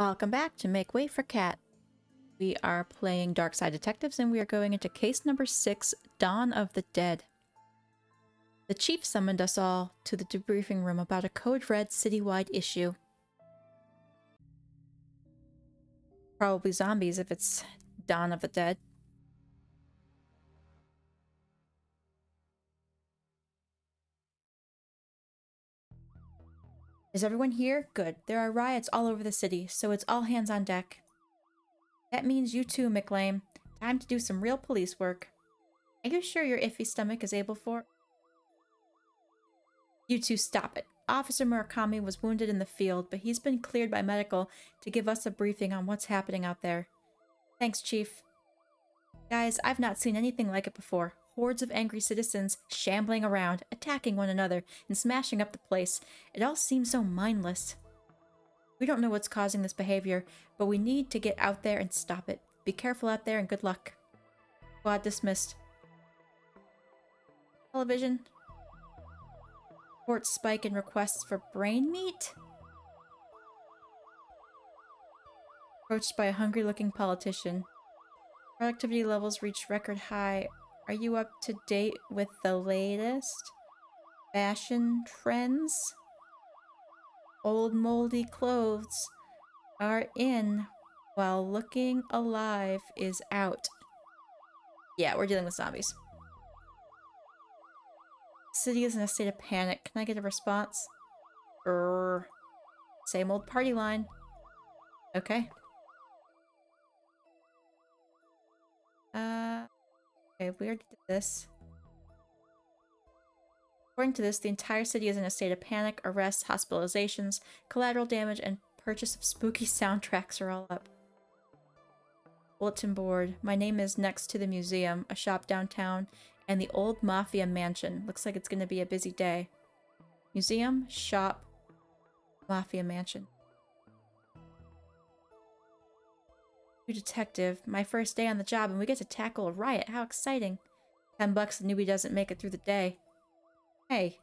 Welcome back to Make Way for Cat. We are playing Darkside Detectives and we are going into case number six, Don of the Dead. The chief summoned us all to the debriefing room about a code red citywide issue. Probably zombies if it's Dawn of the Dead. Is everyone here? Good. There are riots all over the city, so it's all hands on deck. That means you too, McLean. Time to do some real police work. Are you sure your iffy stomach is able for... You two stop it. Officer Murakami was wounded in the field, but he's been cleared by medical to give us a briefing on what's happening out there. Thanks, Chief. Guys, I've not seen anything like it before hordes of angry citizens shambling around, attacking one another, and smashing up the place. It all seems so mindless. We don't know what's causing this behavior, but we need to get out there and stop it. Be careful out there and good luck. Squad dismissed. Television. Report spike in requests for brain meat? Approached by a hungry-looking politician. Productivity levels reached record high are you up to date with the latest fashion trends? Old moldy clothes are in while looking alive is out. Yeah, we're dealing with zombies. City is in a state of panic. Can I get a response? Err. Same old party line. Okay. Uh... Okay, we already did this. According to this, the entire city is in a state of panic, arrests, hospitalizations, collateral damage, and purchase of spooky soundtracks are all up. Bulletin board. My name is next to the museum, a shop downtown, and the old Mafia mansion. Looks like it's going to be a busy day. Museum, shop, Mafia mansion. Detective. My first day on the job and we get to tackle a riot. How exciting. Ten bucks the newbie doesn't make it through the day. Hey,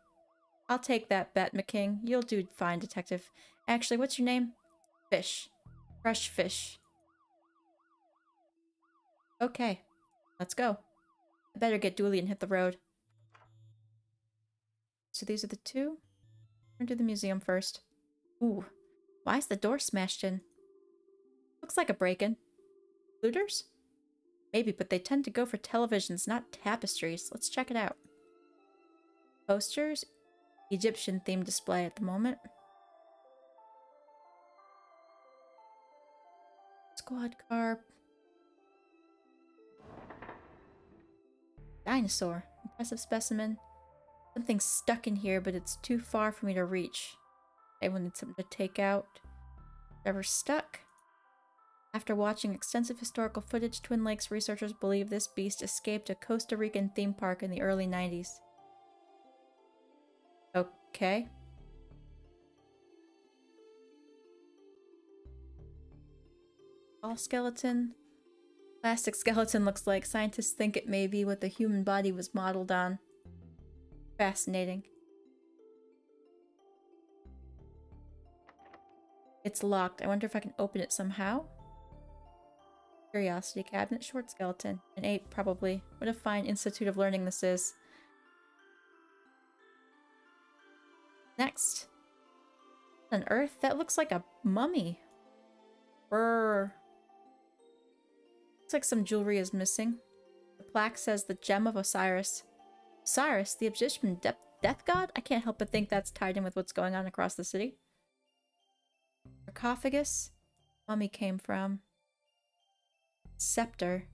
I'll take that bet, McKing. You'll do fine, detective. Actually, what's your name? Fish. Fresh fish. Okay, let's go. I better get dually and hit the road. So these are the two? Turn to the museum first. Ooh, why is the door smashed in? Looks like a break-in. Looters? Maybe, but they tend to go for televisions, not tapestries. Let's check it out. Posters? Egyptian themed display at the moment. Squad car. Dinosaur. Impressive specimen. Something's stuck in here, but it's too far for me to reach. I wanted something to take out. Ever stuck? After watching extensive historical footage, Twin Lakes researchers believe this beast escaped a Costa Rican theme park in the early 90s. Okay. All skeleton. Plastic skeleton looks like scientists think it may be what the human body was modeled on. Fascinating. It's locked. I wonder if I can open it somehow. Curiosity cabinet, short skeleton. An ape, probably. What a fine institute of learning this is. Next. An earth? That looks like a mummy. Brr. Looks like some jewelry is missing. The plaque says the gem of Osiris. Osiris, the Egyptian de death god? I can't help but think that's tied in with what's going on across the city. Sarcophagus? Mummy came from. Scepter.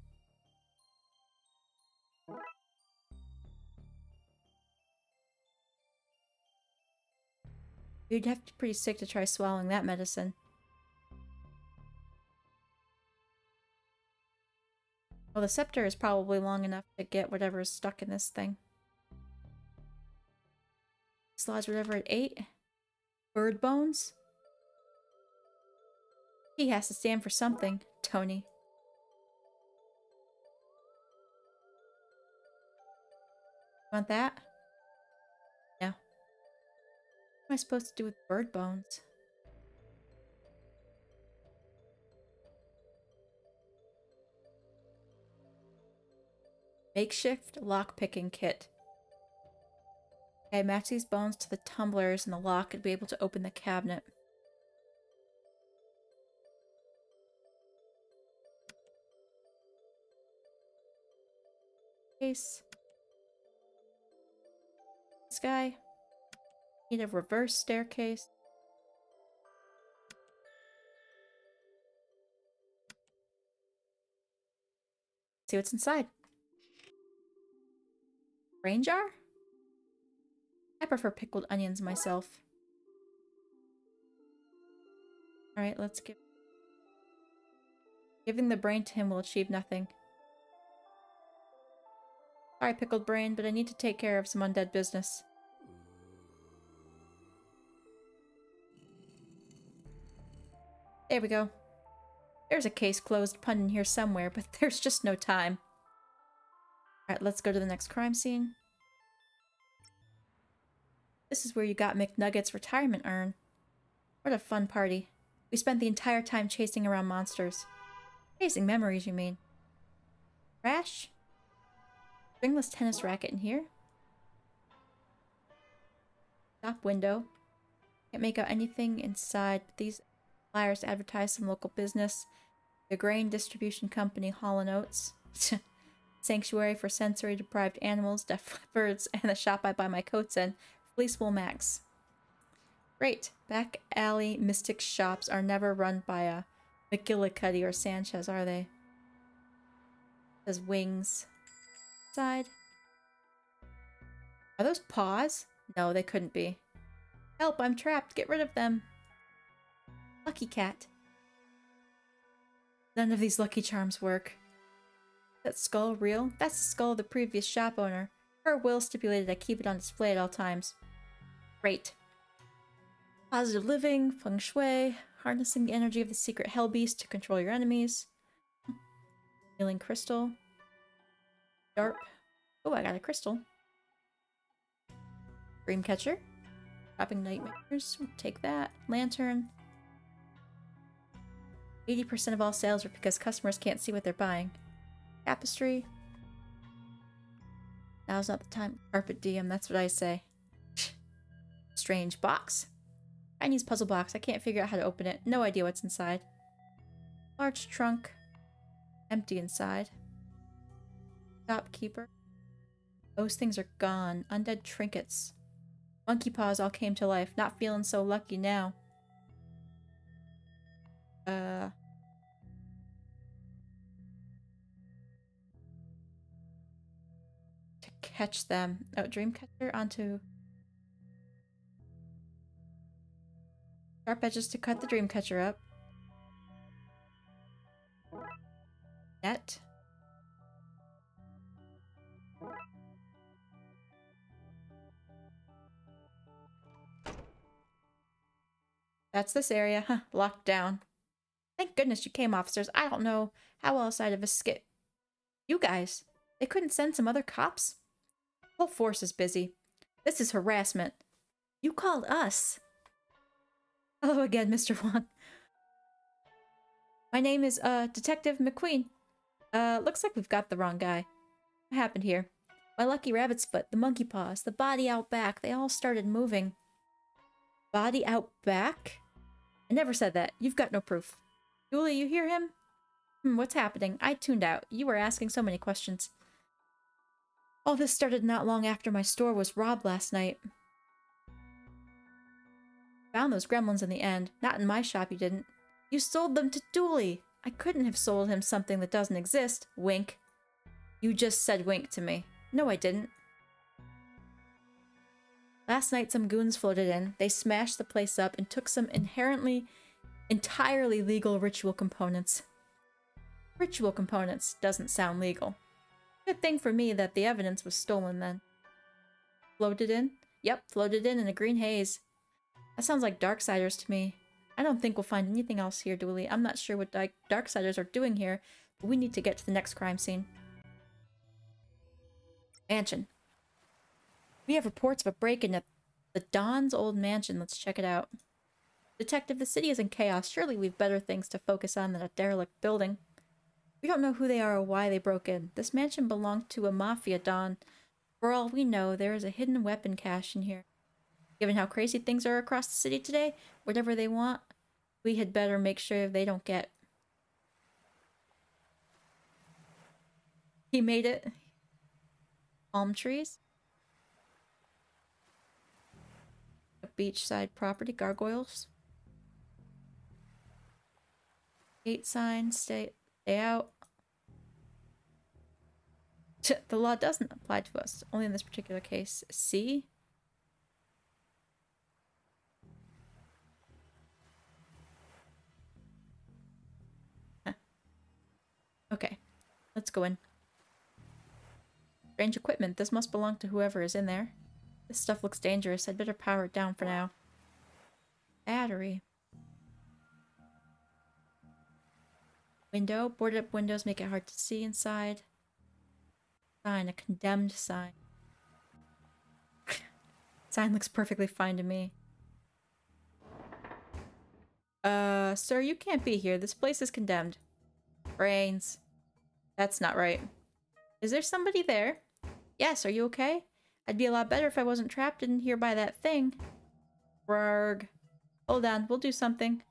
You'd have to be pretty sick to try swallowing that medicine. Well, the scepter is probably long enough to get whatever is stuck in this thing. Slides whatever it ate. Bird bones? He has to stand for something, Tony. Want that? No. What am I supposed to do with bird bones? Makeshift lockpicking kit. Okay, match these bones to the tumblers and the lock and be able to open the cabinet. Case. Guy. Need a reverse staircase. See what's inside. Rain jar? I prefer pickled onions myself. Alright, let's give... Giving the brain to him will achieve nothing. Sorry, pickled brain, but I need to take care of some undead business. There we go. There's a case closed pun in here somewhere, but there's just no time. Alright, let's go to the next crime scene. This is where you got McNugget's retirement urn. What a fun party. We spent the entire time chasing around monsters. Chasing memories, you mean. Crash? Stringless tennis racket in here. Shop window. Can't make out anything inside, but these flyers advertise some local business. The grain distribution company Hall & Oates. Sanctuary for sensory deprived animals, deaf leopards, and the shop I buy my coats in. Fleece Wool Max. Great. Back alley mystic shops are never run by a McGillicuddy or Sanchez, are they? Says wings. Side. Are those paws? No, they couldn't be. Help, I'm trapped. Get rid of them. Lucky cat. None of these lucky charms work. That skull real? That's the skull of the previous shop owner. Her will stipulated I keep it on display at all times. Great. Positive living, feng shui, harnessing the energy of the secret hell beast to control your enemies. Healing crystal. Darp. Oh, I got a crystal. Dreamcatcher. Dropping nightmares. take that. Lantern. 80% of all sales are because customers can't see what they're buying. Tapestry. Now's not the time. Carpet diem, that's what I say. Strange box. Chinese puzzle box. I can't figure out how to open it. No idea what's inside. Large trunk. Empty inside. Shopkeeper. Those things are gone. Undead trinkets. Monkey paws all came to life. Not feeling so lucky now. Uh... To catch them. Oh, Dreamcatcher onto... Sharp edges to cut the Dreamcatcher up. Net. That's this area. Huh, locked down. Thank goodness you came, officers. I don't know how else I'd have escaped. You guys, they couldn't send some other cops? Whole force is busy. This is harassment. You called us. Hello again, Mr. Wong. My name is, uh, Detective McQueen. Uh, looks like we've got the wrong guy. What happened here? My lucky rabbit's foot, the monkey paws, the body out back, they all started moving. Body out back? I never said that. You've got no proof. Dooley, you hear him? Hmm, what's happening? I tuned out. You were asking so many questions. All this started not long after my store was robbed last night. Found those gremlins in the end. Not in my shop, you didn't. You sold them to Dooley. I couldn't have sold him something that doesn't exist. Wink. You just said wink to me. No, I didn't. Last night, some goons floated in. They smashed the place up and took some inherently, entirely legal ritual components. Ritual components doesn't sound legal. Good thing for me that the evidence was stolen then. Floated in? Yep, floated in in a green haze. That sounds like Darksiders to me. I don't think we'll find anything else here, Dooley. I'm not sure what Darksiders are doing here, but we need to get to the next crime scene. Mansion. We have reports of a break-in at the Don's old mansion. Let's check it out. Detective, the city is in chaos. Surely we've better things to focus on than a derelict building. We don't know who they are or why they broke in. This mansion belonged to a mafia don. For all we know, there is a hidden weapon cache in here. Given how crazy things are across the city today, whatever they want, we had better make sure they don't get. He made it. Palm trees. A beachside property, gargoyles. Gate sign, stay, stay out. The law doesn't apply to us, only in this particular case. See? Okay, let's go in. Strange equipment. This must belong to whoever is in there. This stuff looks dangerous. I'd better power it down for now. Battery. Window. Boarded up windows make it hard to see inside. Sign. A condemned sign. sign looks perfectly fine to me. Uh, sir, you can't be here. This place is condemned. Brains. That's not right. Is there somebody there? Yes, are you okay? I'd be a lot better if I wasn't trapped in here by that thing. Rarg. Hold on, we'll do something.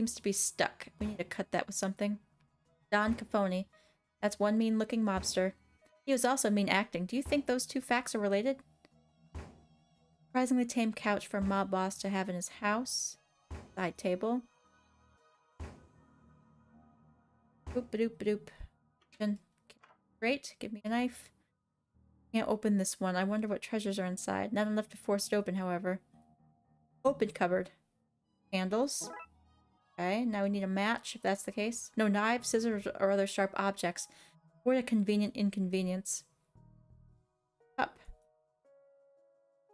Seems to be stuck. We need to cut that with something. Don Cafoni. That's one mean-looking mobster. He was also mean acting. Do you think those two facts are related? Surprisingly tame couch for a mob boss to have in his house. Side table. Boop doop doop. Great, give me a knife. Can't open this one. I wonder what treasures are inside. Not enough to force it open, however. Open cupboard. Candles. Okay, now we need a match, if that's the case. No knives, scissors, or other sharp objects. What a convenient inconvenience. Up.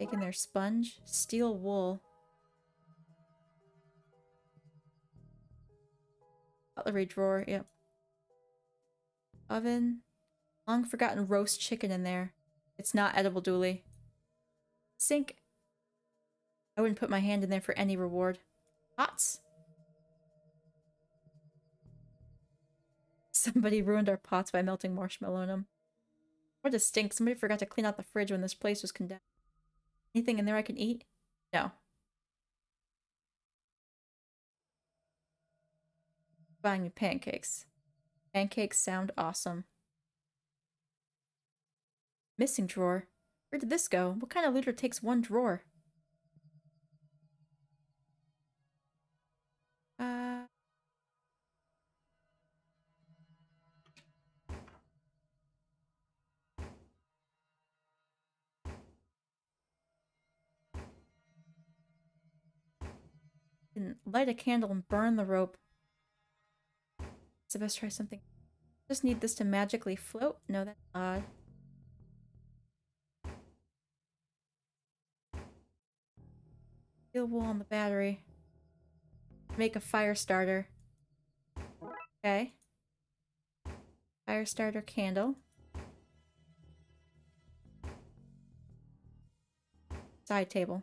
Taking their sponge. Steel wool. Cutlery drawer, yep oven. Long forgotten roast chicken in there. It's not edible, Dooley. Sink. I wouldn't put my hand in there for any reward. Pots. Somebody ruined our pots by melting marshmallow in them. What a stink. Somebody forgot to clean out the fridge when this place was condemned. Anything in there I can eat? No. Buying me pancakes. Pancakes sound awesome. Missing drawer. Where did this go? What kind of looter takes one drawer? Uh... light a candle and burn the rope. So let's try something. Just need this to magically float. No, that's odd. Steel wool on the battery. Make a fire starter. Okay. Fire starter candle. Side table.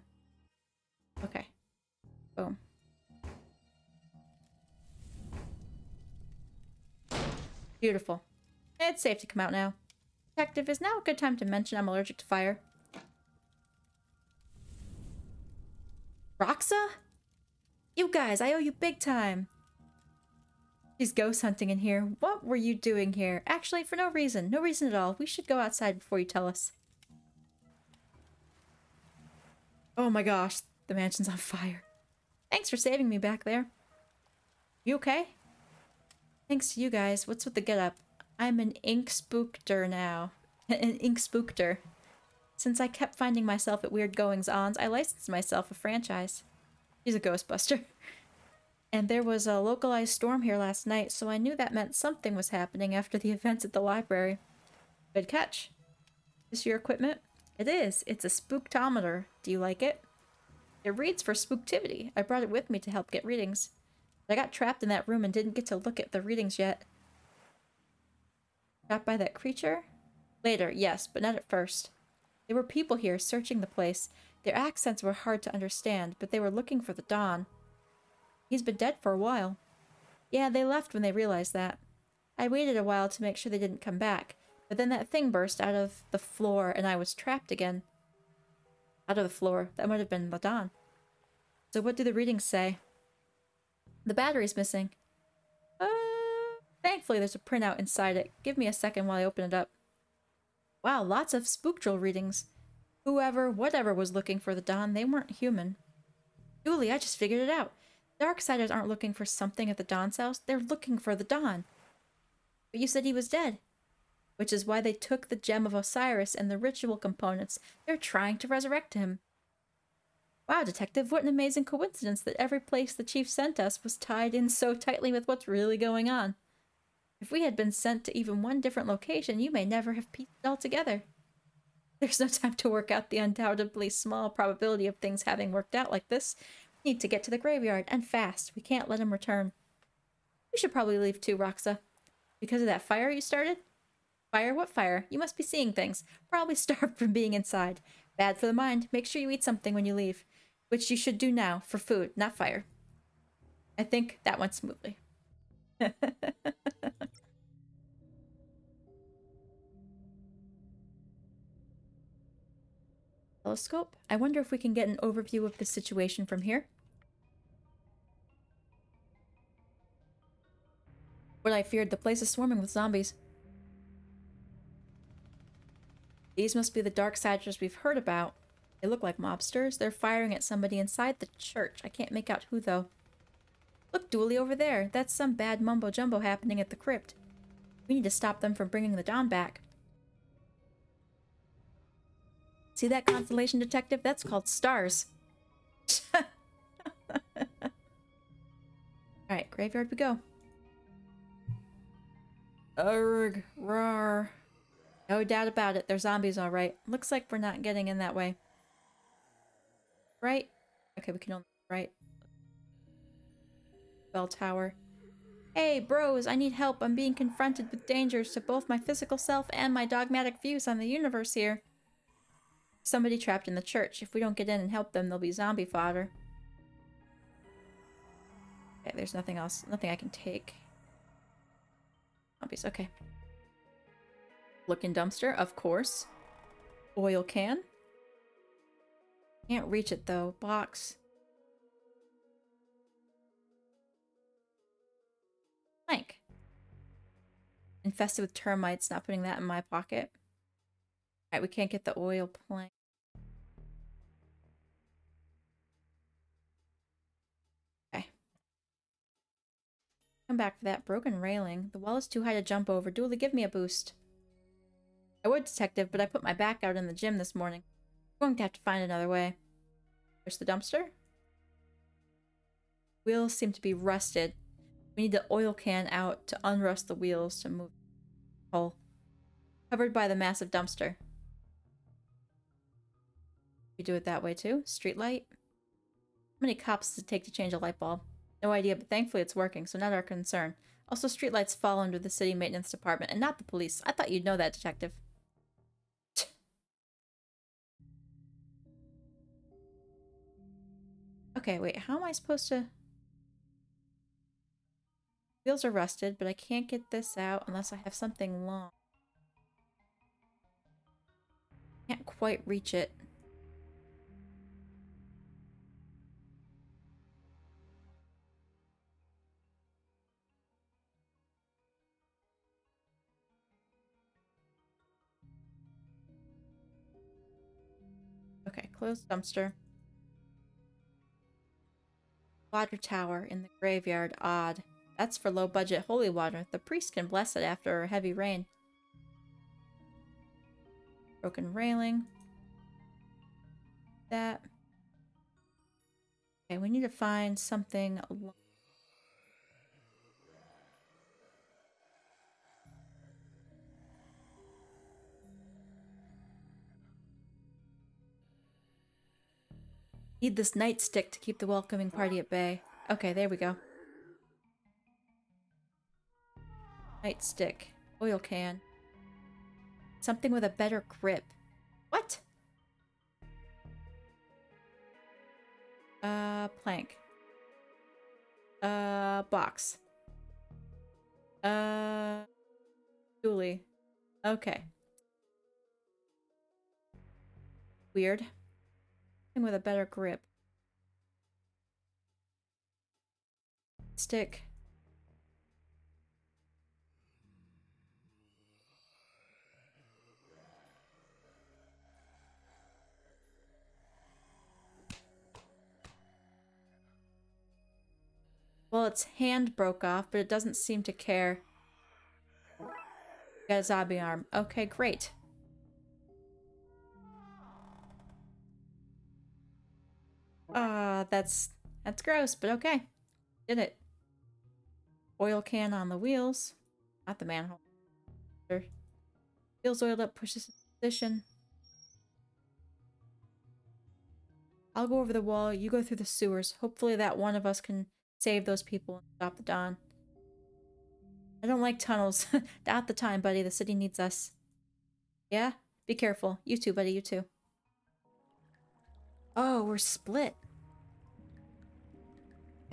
Okay. Boom. Beautiful. It's safe to come out now. Detective, is now a good time to mention I'm allergic to fire? Roxa? You guys, I owe you big time. She's ghost hunting in here. What were you doing here? Actually, for no reason. No reason at all. We should go outside before you tell us. Oh my gosh, the mansion's on fire. Thanks for saving me back there. You okay? Thanks to you guys. What's with the getup? I'm an ink spookter now. an ink spookter. Since I kept finding myself at weird goings-ons, I licensed myself a franchise. He's a ghostbuster. And there was a localized storm here last night, so I knew that meant something was happening after the events at the library. Good catch. Is your equipment? It is. It's a spooktometer. Do you like it? It reads for spooktivity. I brought it with me to help get readings. I got trapped in that room and didn't get to look at the readings yet. Trapped by that creature? Later, yes, but not at first. There were people here searching the place. Their accents were hard to understand, but they were looking for the Don. He's been dead for a while. Yeah, they left when they realized that. I waited a while to make sure they didn't come back, but then that thing burst out of the floor and I was trapped again. Out of the floor. That might have been the Don. So what do the readings say? The battery's missing. Uh, thankfully there's a printout inside it. Give me a second while I open it up. Wow, lots of spook drill readings. Whoever, whatever was looking for the Don, they weren't human. Dooley, I just figured it out. Darksiders aren't looking for something at the Don's house. They're looking for the Don. But you said he was dead. Which is why they took the Gem of Osiris and the ritual components. They're trying to resurrect him. Wow, Detective, what an amazing coincidence that every place the Chief sent us was tied in so tightly with what's really going on. If we had been sent to even one different location, you may never have pieced it all together. There's no time to work out the undoubtedly small probability of things having worked out like this. We need to get to the graveyard, and fast. We can't let him return. You should probably leave too, Roxa. Because of that fire you started? Fire? What fire? You must be seeing things. Probably starved from being inside. Bad for the mind. Make sure you eat something when you leave. Which you should do now, for food, not fire. I think that went smoothly. Telescope? I wonder if we can get an overview of the situation from here. What I feared, the place is swarming with zombies. These must be the Darksiders we've heard about. They look like mobsters. They're firing at somebody inside the church. I can't make out who, though. Look, Dooley, over there. That's some bad mumbo-jumbo happening at the crypt. We need to stop them from bringing the Don back. See that constellation, detective? That's called stars. Alright, graveyard we go. Urgh, rar. No doubt about it, they're zombies alright. Looks like we're not getting in that way. Right? Okay, we can only right. Bell tower. Hey, bros, I need help. I'm being confronted with dangers to both my physical self and my dogmatic views on the universe here. Somebody trapped in the church. If we don't get in and help them, they'll be zombie fodder. Okay, there's nothing else. Nothing I can take. Zombies, okay. Looking dumpster, of course. Oil can. Can't reach it though. Box. Plank. Infested with termites, not putting that in my pocket. Alright, we can't get the oil plank. Okay. Come back for that broken railing. The wall is too high to jump over. Dooley, give me a boost. I would, detective, but I put my back out in the gym this morning. Going to have to find another way. There's the dumpster. Wheels seem to be rusted. We need the oil can out to unrust the wheels to move the hole. Covered by the massive dumpster. We do it that way too. Street light. How many cops does it take to change a light bulb? No idea, but thankfully it's working, so not our concern. Also, streetlights fall under the city maintenance department and not the police. I thought you'd know that, detective. Okay, wait, how am I supposed to... Wheels are rusted, but I can't get this out unless I have something long. Can't quite reach it. Okay, closed dumpster. Water tower in the graveyard. Odd. That's for low budget holy water. The priest can bless it after a heavy rain. Broken railing. That. Okay, we need to find something Need this nightstick to keep the welcoming party at bay. Okay, there we go. Nightstick. Oil can. Something with a better grip. What? Uh, plank. Uh, box. Uh, Julie. Okay. Weird. With a better grip. Stick. Well, its hand broke off, but it doesn't seem to care. Got a zombie arm. Okay, great. Uh, that's that's gross, but okay. Did it. Oil can on the wheels. Not the manhole. Wheels oiled up, pushes in position. I'll go over the wall, you go through the sewers. Hopefully that one of us can Save those people and stop the Don. I don't like tunnels. Not the time, buddy. The city needs us. Yeah? Be careful. You too, buddy. You too. Oh, we're split.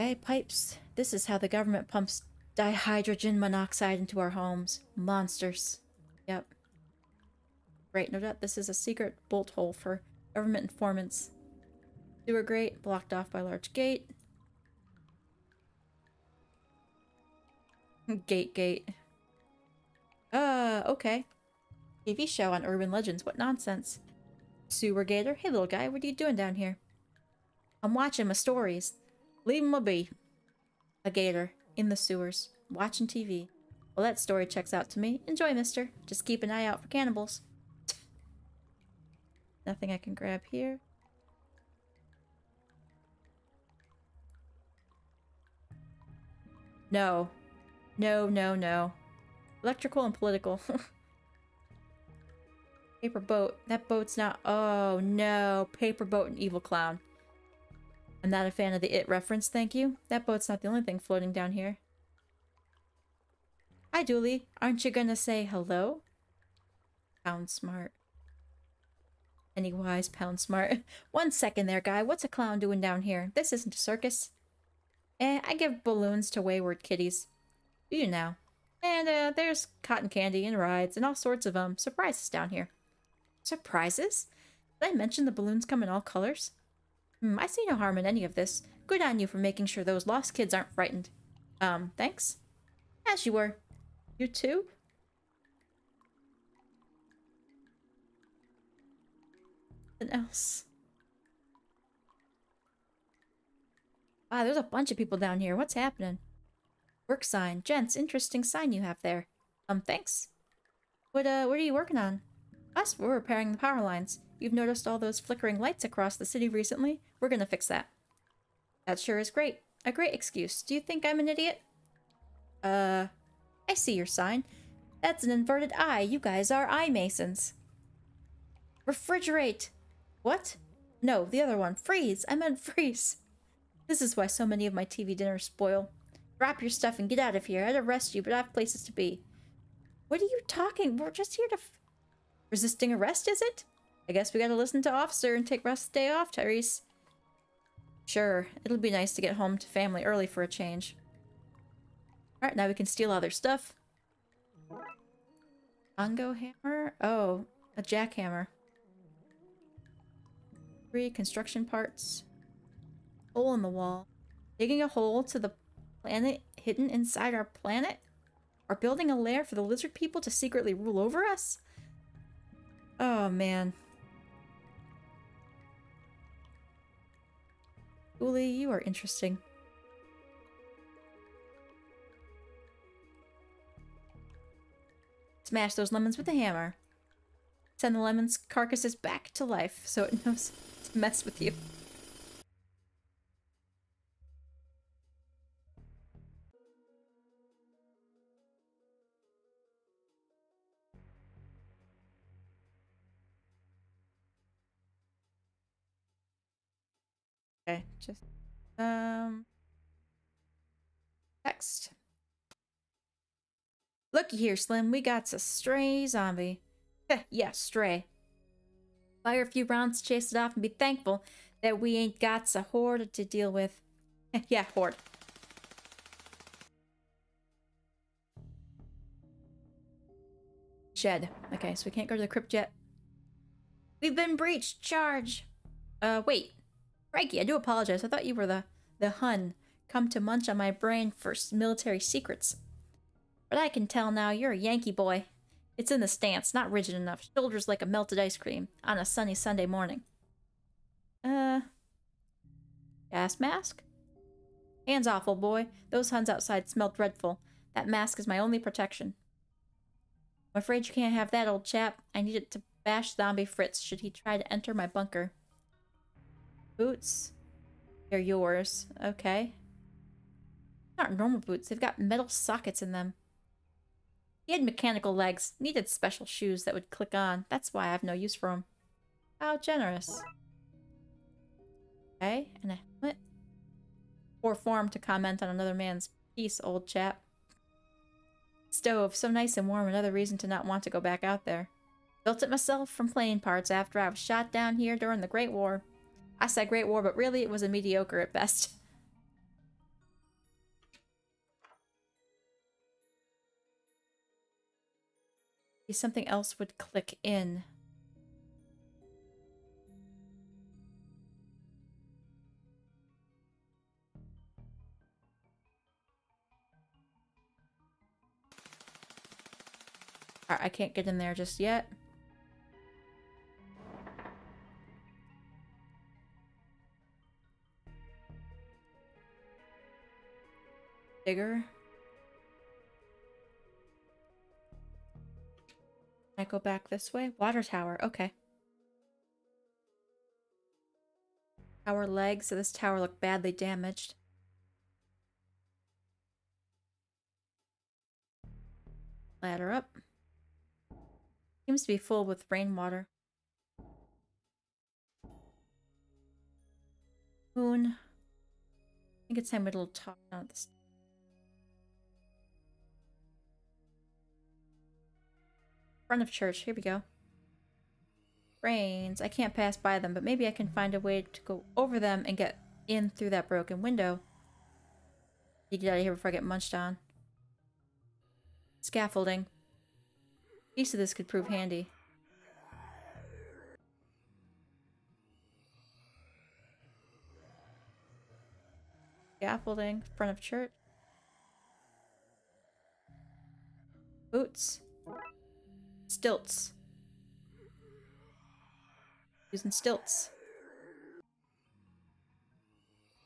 Okay, pipes. This is how the government pumps dihydrogen monoxide into our homes. Monsters. Yep. Great, no doubt this is a secret bolt hole for government informants. Sewer grate, blocked off by large gate. Gate Gate. Uh, okay. TV show on urban legends. What nonsense. Sewer Gator. Hey, little guy. What are you doing down here? I'm watching my stories. Leave 'em a be. A gator. In the sewers. Watching TV. Well, that story checks out to me. Enjoy, mister. Just keep an eye out for cannibals. Nothing I can grab here. No. No, no, no. Electrical and political. Paper boat. That boat's not- oh no. Paper boat and evil clown. I'm not a fan of the It reference, thank you. That boat's not the only thing floating down here. Hi, Dooley. Aren't you gonna say hello? Pound smart. Any wise pound smart. One second there, guy. What's a clown doing down here? This isn't a circus. Eh, I give balloons to wayward kitties you now. And uh, there's cotton candy and rides and all sorts of um surprises down here. Surprises? Did I mention the balloons come in all colors? Hmm, I see no harm in any of this. Good on you for making sure those lost kids aren't frightened. Um, thanks. As you were. You too? Something else. Wow, there's a bunch of people down here. What's happening? Work sign. Gents, interesting sign you have there. Um, thanks. What, uh, what are you working on? Us, we're repairing the power lines. You've noticed all those flickering lights across the city recently? We're gonna fix that. That sure is great. A great excuse. Do you think I'm an idiot? Uh, I see your sign. That's an inverted eye. You guys are eye masons. Refrigerate! What? No, the other one. Freeze! I meant freeze. This is why so many of my TV dinners spoil. Wrap your stuff and get out of here. I'd arrest you, but I have places to be. What are you talking? We're just here to... Resisting arrest, is it? I guess we gotta listen to officer and take rest day off, Tyrese. Sure, it'll be nice to get home to family early for a change. Alright, now we can steal all their stuff. Bongo hammer? Oh, a jackhammer. Three construction parts. Hole in the wall. Digging a hole to the planet hidden inside our planet? Are building a lair for the lizard people to secretly rule over us? Oh, man. Uli, you are interesting. Smash those lemons with a hammer. Send the lemons' carcasses back to life so it knows to mess with you. Okay, just um text. Looky here, Slim. We got a stray zombie. yeah, stray. Fire a few rounds, chase it off, and be thankful that we ain't got a horde to deal with. yeah, horde. Shed. Okay, so we can't go to the crypt yet. We've been breached. Charge. Uh, wait. Frankie, I do apologize. I thought you were the, the Hun. Come to munch on my brain for military secrets. But I can tell now you're a Yankee boy. It's in the stance, not rigid enough. Shoulders like a melted ice cream on a sunny Sunday morning. Uh... Gas mask? Hands off, old boy. Those Huns outside smell dreadful. That mask is my only protection. I'm afraid you can't have that, old chap. I need it to bash zombie Fritz should he try to enter my bunker. Boots. They're yours. Okay. Not normal boots. They've got metal sockets in them. He had mechanical legs. Needed special shoes that would click on. That's why I have no use for. How generous. Okay, and a helmet. Poor form to comment on another man's piece, old chap. Stove, so nice and warm, another reason to not want to go back out there. Built it myself from plane parts after I was shot down here during the Great War. I said Great War, but really it was a mediocre at best. Something else would click in. I can't get in there just yet. Bigger. I go back this way? Water tower, okay. Tower legs, so this tower look badly damaged. Ladder up. Seems to be full with rainwater. Moon. I think it's time we little talk about this. Front of church. Here we go. Brains. I can't pass by them, but maybe I can find a way to go over them and get in through that broken window. You get out of here before I get munched on. Scaffolding piece of this could prove handy. Scaffolding, front of church. Boots. Stilts. Using stilts.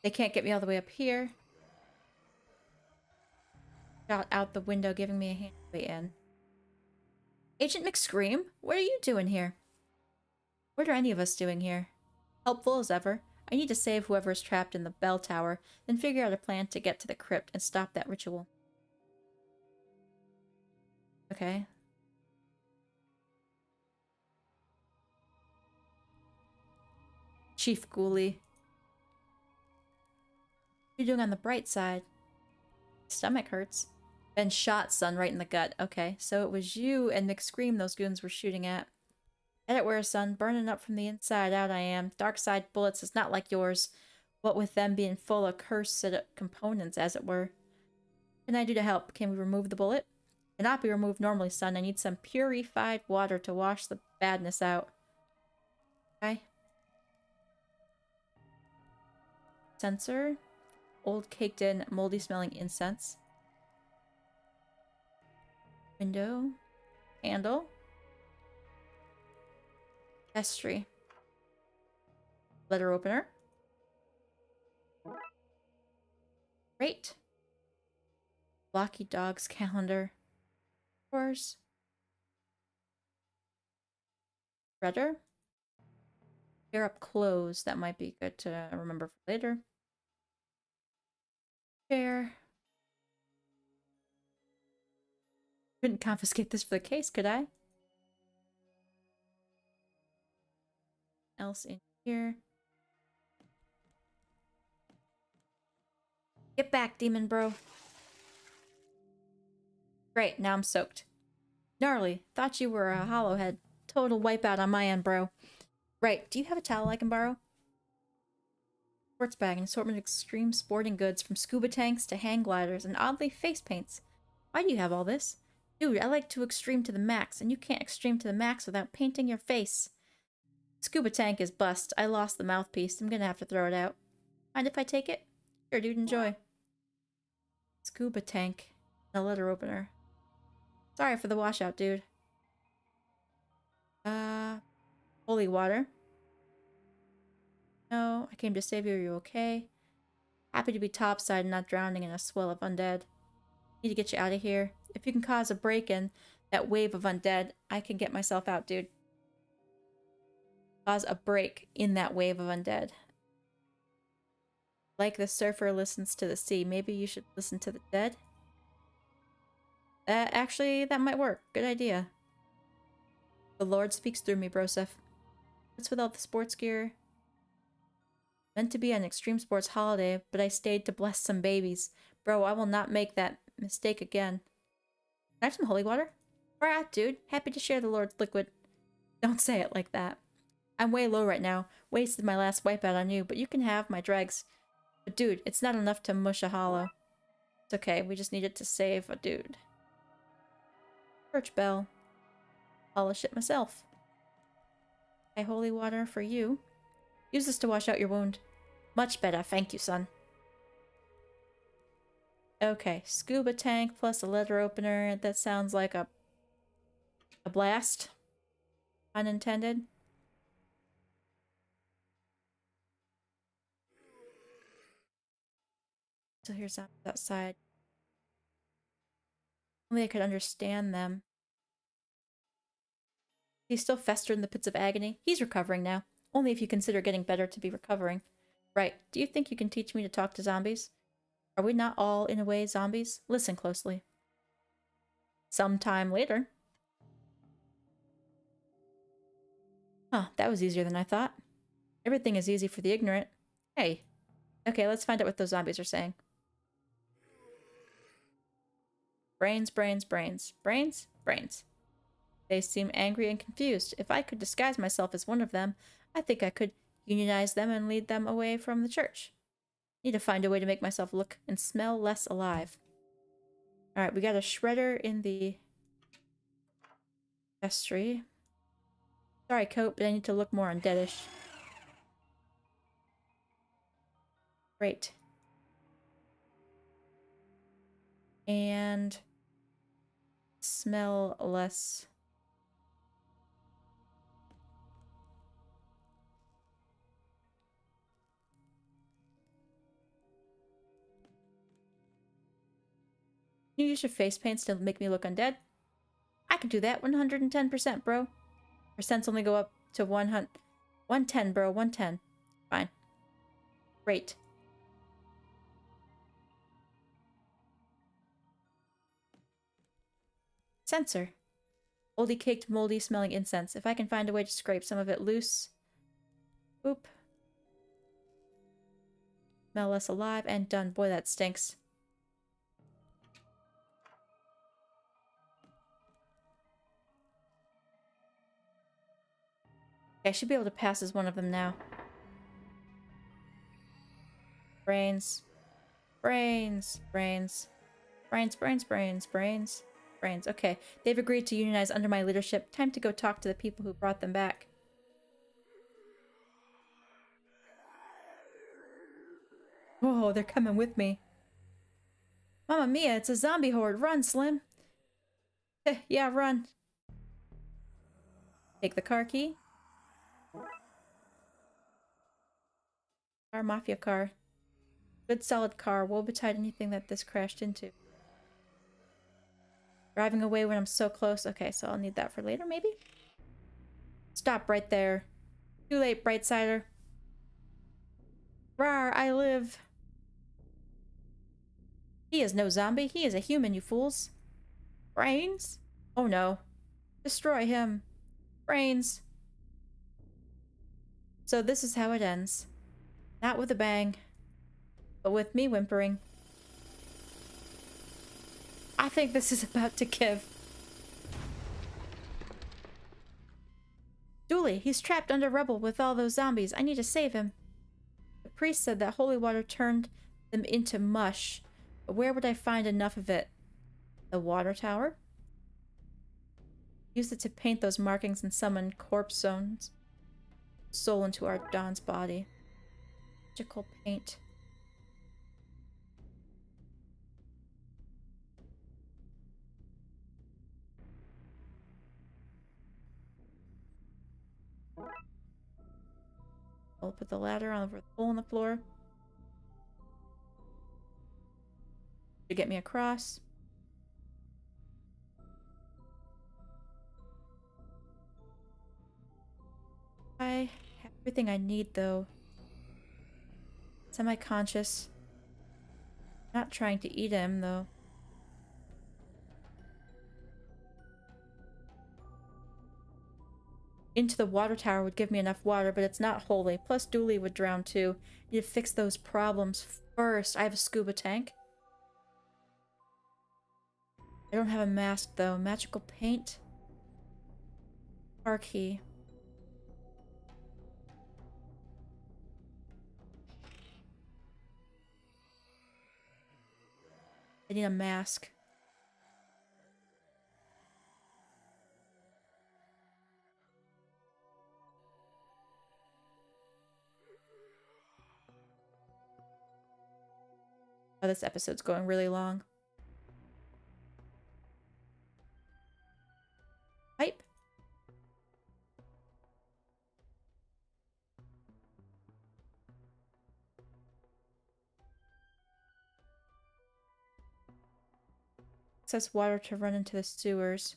They can't get me all the way up here. Shot out the window, giving me a hand way in. Agent McScream, what are you doing here? What are any of us doing here? Helpful as ever. I need to save whoever is trapped in the bell tower, then figure out a plan to get to the crypt and stop that ritual. Okay. Chief Ghoulie. What are you doing on the bright side? Stomach hurts. Been shot, son, right in the gut. Okay, so it was you and McScream those goons were shooting at. Edit where, son. Burning up from the inside out I am. Dark side bullets is not like yours. What with them being full of cursed components, as it were. What can I do to help? Can we remove the bullet? Cannot be removed normally, son. I need some purified water to wash the badness out. Okay. Sensor. Old caked in, moldy smelling incense. Window. Handle. Vestry. Letter opener. Great. Blocky Dog's calendar. Of course. Redder. Pair up clothes. That might be good to remember for later. Chair. Couldn't confiscate this for the case, could I? Else in here. Get back, demon bro. Great, now I'm soaked. Gnarly, thought you were a hollowhead. Total wipeout on my end, bro. Right, do you have a towel I can borrow? Sports bag, an assortment of extreme sporting goods from scuba tanks to hang gliders and oddly face paints. Why do you have all this? Dude, I like to extreme to the max, and you can't extreme to the max without painting your face. Scuba tank is bust. I lost the mouthpiece. I'm gonna have to throw it out. Mind if I take it? Sure, dude, enjoy. Scuba tank. A letter opener. Sorry for the washout, dude. Uh, holy water. No, I came to save you. Are you okay? Happy to be topside and not drowning in a swell of undead. Need to get you out of here. If you can cause a break in that wave of undead, I can get myself out, dude. Cause a break in that wave of undead. Like the surfer listens to the sea, maybe you should listen to the dead? Uh, actually, that might work. Good idea. The Lord speaks through me, Broseph. What's with all the sports gear? Meant to be an extreme sports holiday, but I stayed to bless some babies. Bro, I will not make that mistake again. Can I have some holy water? Alright, dude. Happy to share the Lord's liquid. Don't say it like that. I'm way low right now. Wasted my last wipeout on you, but you can have my dregs. But dude, it's not enough to mush a hollow. It's okay, we just needed to save a dude. Church bell. Polish it myself. Okay, holy water for you. Use this to wash out your wound. Much better, thank you, son. Okay, scuba tank plus a letter opener. That sounds like a a blast. Unintended. Still So here's outside. Only I could understand them. He's still festered in the pits of agony. He's recovering now. Only if you consider getting better to be recovering. Right. Do you think you can teach me to talk to zombies? Are we not all, in a way, zombies? Listen closely. Sometime later. Huh, that was easier than I thought. Everything is easy for the ignorant. Hey. Okay, let's find out what those zombies are saying. Brains, brains, brains. Brains, brains. They seem angry and confused. If I could disguise myself as one of them, I think I could unionize them and lead them away from the church. Need to find a way to make myself look and smell less alive. Alright, we got a shredder in the vestry. Sorry, coat, but I need to look more undeadish. Great. And smell less you use your face paints to make me look undead? I can do that 110%, bro. Percents only go up to 100. 110, bro. 110. Fine. Great. Censer. Moldy caked, moldy smelling incense. If I can find a way to scrape some of it loose. Oop. Smell alive and done. Boy, that stinks. I should be able to pass as one of them now. Brains. Brains. Brains. Brains, brains, brains, brains, brains. Okay, they've agreed to unionize under my leadership. Time to go talk to the people who brought them back. Oh, they're coming with me. Mamma mia, it's a zombie horde. Run, Slim. Eh, yeah, run. Take the car key. Our mafia car. Good solid car. Woe betide anything that this crashed into. Driving away when I'm so close. Okay, so I'll need that for later, maybe? Stop right there. Too late, Brightsider. Rar, I live. He is no zombie. He is a human, you fools. Brains? Oh no. Destroy him. Brains. So this is how it ends. Not with a bang, but with me whimpering. I think this is about to give. Dooley, he's trapped under rubble with all those zombies. I need to save him. The priest said that holy water turned them into mush. But where would I find enough of it? The water tower? Use it to paint those markings and summon corpse zones. Soul into our Don's body. Magical paint. I'll put the ladder on the hole in the floor. To get me across. I have everything I need though. Semi-conscious. Not trying to eat him though. into the water tower would give me enough water, but it's not holy. Plus, Dooley would drown too. Need to fix those problems first. I have a scuba tank. I don't have a mask though. Magical paint. Car key. I need a mask. Oh, this episode's going really long. Pipe. Excess water to run into the sewers.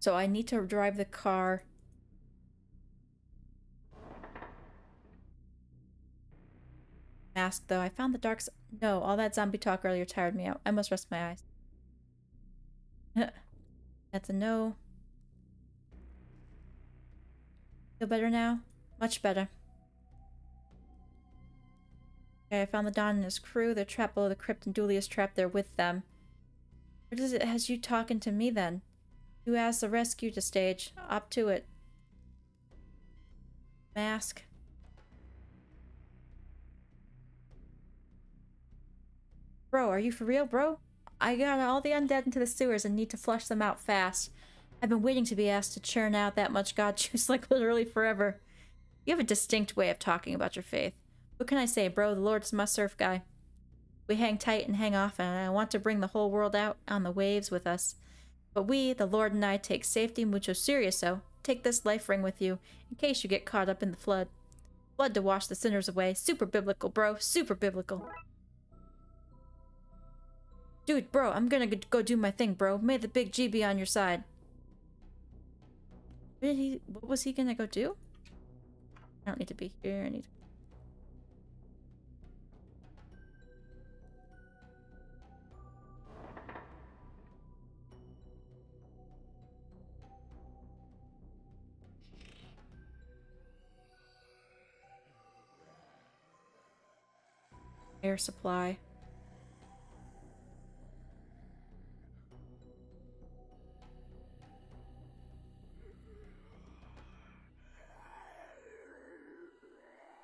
So I need to drive the car. Mask, though. I found the dark... No, all that zombie talk earlier tired me out. I must rest my eyes. That's a no. Feel better now? Much better. Okay, I found the Don and his crew. They're trapped below the crypt and Dooley is trapped there with them. Where does it has you talking to me then? You asked the rescue to stage? Up to it. Mask. Bro, are you for real, bro? I got all the undead into the sewers and need to flush them out fast. I've been waiting to be asked to churn out that much god juice like literally forever. You have a distinct way of talking about your faith. What can I say, bro? The Lord's my surf guy. We hang tight and hang off, and I want to bring the whole world out on the waves with us. But we, the Lord and I, take safety mucho serioso. Take this life ring with you, in case you get caught up in the flood. Blood to wash the sinners away. Super biblical, bro. Super biblical. Dude, bro, I'm gonna go do my thing, bro. May the big G be on your side. What he- what was he gonna go do? I don't need to be here, I need to air supply.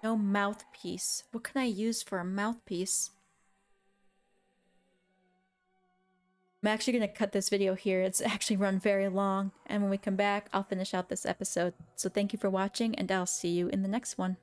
No mouthpiece. What can I use for a mouthpiece? I'm actually going to cut this video here. It's actually run very long. And when we come back, I'll finish out this episode. So thank you for watching, and I'll see you in the next one.